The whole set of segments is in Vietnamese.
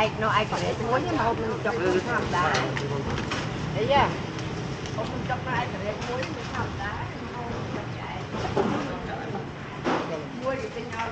ai nó ai còn để muối nhưng mà hôm mình chọc nó làm đá thấy chưa hôm mình chọc nó ai còn để muối mình làm đá mua gì cho nhau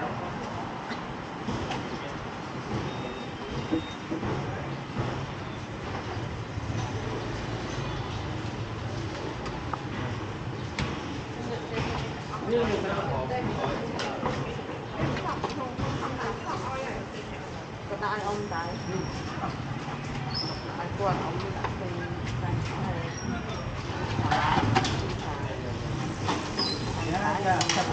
đó Sạch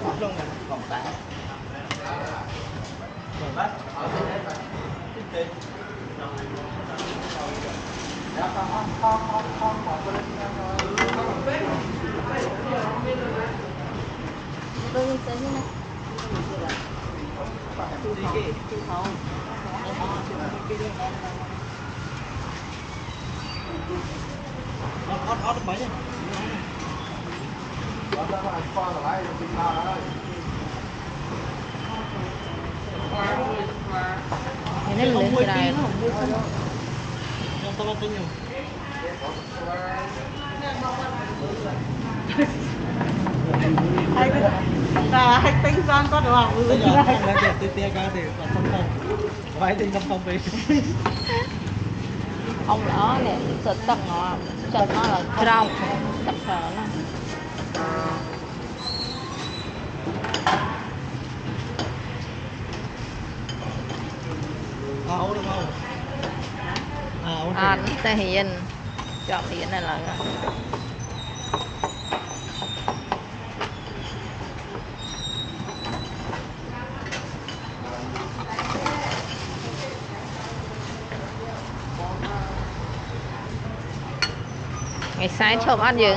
không luôn nè, còn tán Rồi bắt Dạ, con, con, con, một bên tôi lên như này chú thấu chú thấu Nó ót ót mấy nhỉ? Ini lulus Israel. Yang tolong senyum. Hai là hai tính con có được không? Bây giờ không lấy tiền tia ca thì là không không. Vay thì không không về. Ông đó nè, sợ tật nó, chật nó là trong, tập sở nó. À, ổn đúng không? À, ổn À, thể hiện, chọn hiện này là ngày sai chộp ăn gì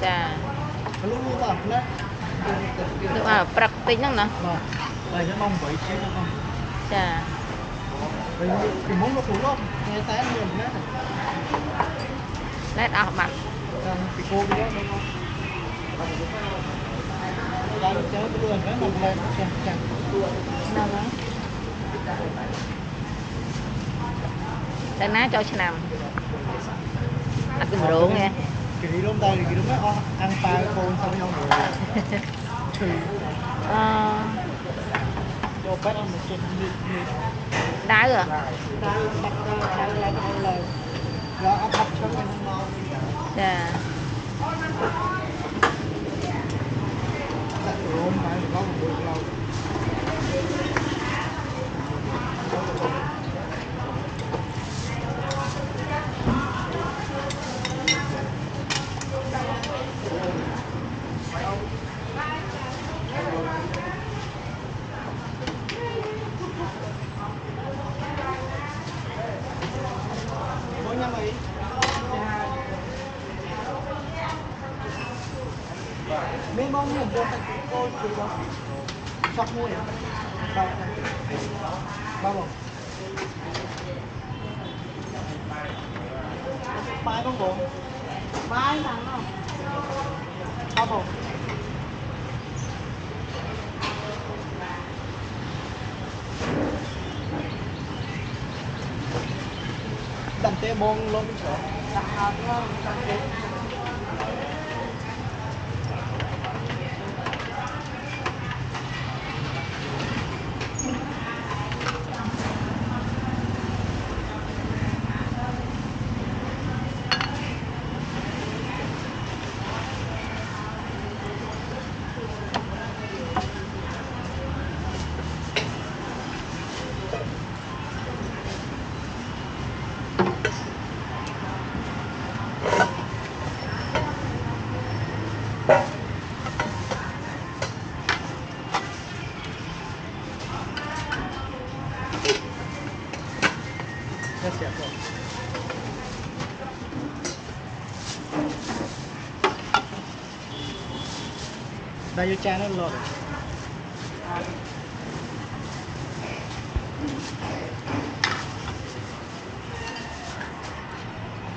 chà lúc à prạc tính lắm nè chà lét ảo mặt Hãy subscribe cho kênh Ghiền Mì Gõ Để không bỏ lỡ những video hấp dẫn thì đúng đang ná cho ឆ្នាំ ăn cái rượu nghe Kỳ đi lúc đây thì kỳ lúc đó ăn ba cái cô xong nhau rồi. Thì ờ, cho bác ăn một chân đi đi. đá rồi Đá bắt đá ra cái lời. Đó ấp ấp cho cái nó ngon. chà Đặt rượu không phải có một buổi lâu. Mỗi sắp mua vậy bao bao bao bài con bộ bài thằng không bao bộ đầm tê môn luôn. tê Now your channel loaded.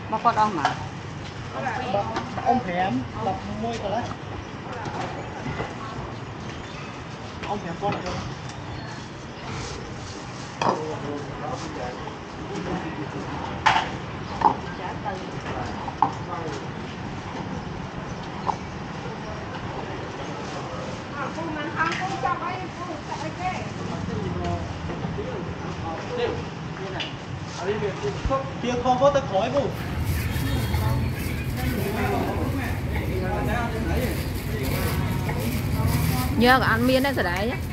Mà con ông mà. Ông phèm, đập môi cả đấy. Ông phèm con rồi. Thank you. tiếng không có tới khói không nhớ ăn miên đấy rồi đấy nhá.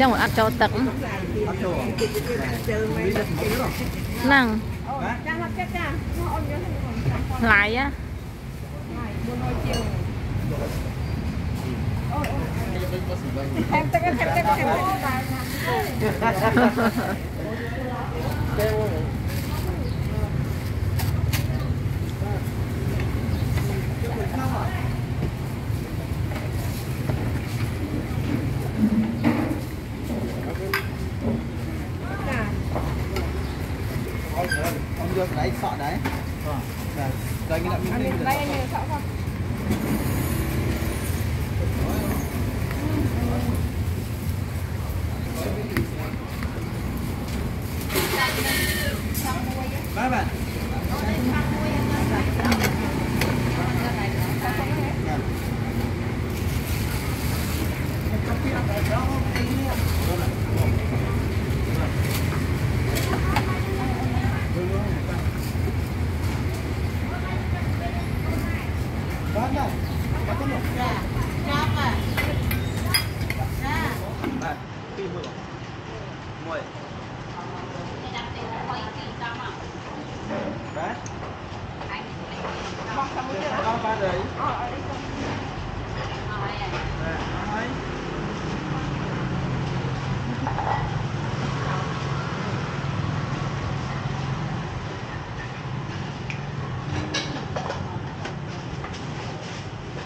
ចឹងមិនអត់ចូលទឹក bắt đầu đi được một rồi ហ្នឹង ចាំមកចិត្តចាមកអូនយកទៅខ្ញុំចាំ ថ្លៃណា ហើយ400ជាងអូអូថែមទឹកថែមទឹកថែមទឹក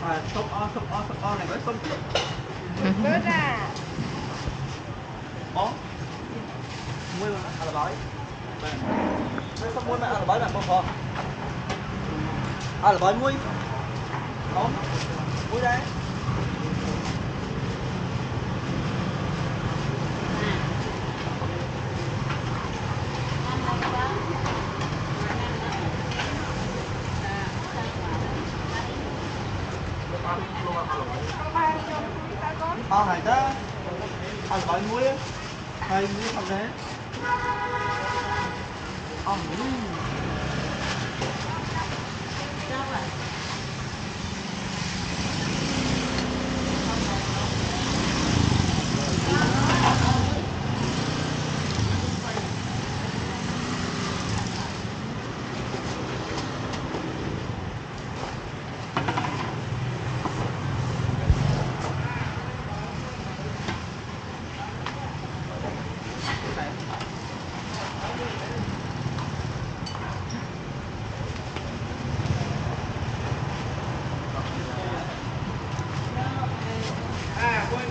và sốt o sốt o sốt o này với sốt bớt ra. Ó muối mà ăn là bói. Với sốt muối mà ăn là bói là không khó ăn là bói muối. Không muối đấy. Hơi muối 加满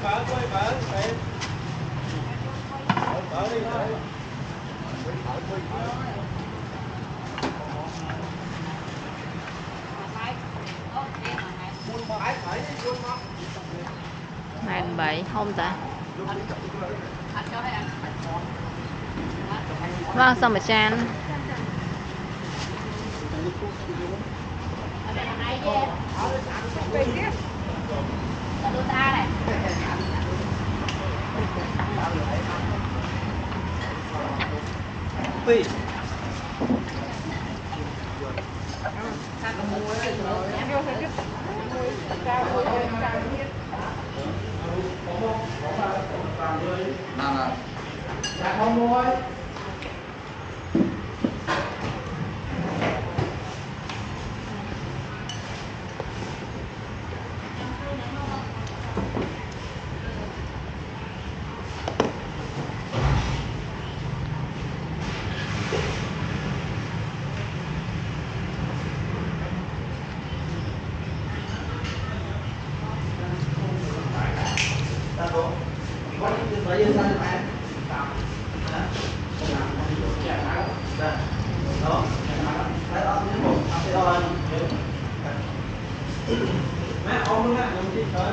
mở quay bậy không ta? Vâng xong rồi, chan. Hãy subscribe cho kênh Ghiền Mì Gõ Để không bỏ lỡ những video hấp dẫn Ui. Nào nào. Dạ không mua. đó đấy đó thứ một ăn thế thôi mấy ông nữa nè mình đi tới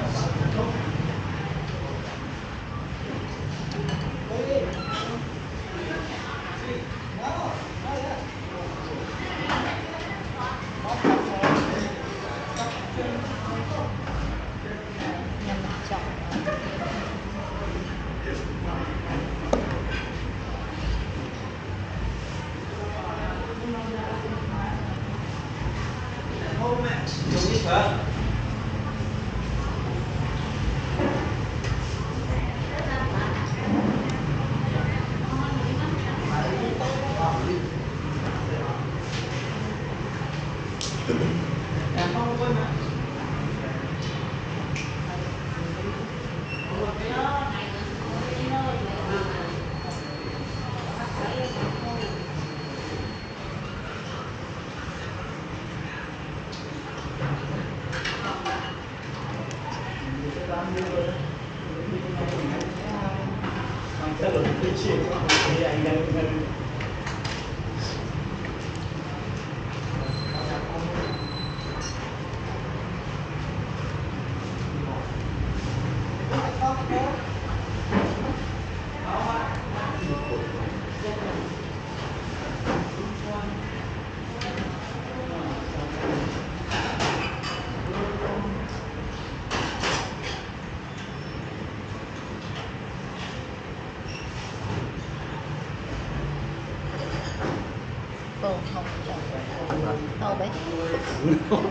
Cô không Tô bé.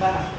para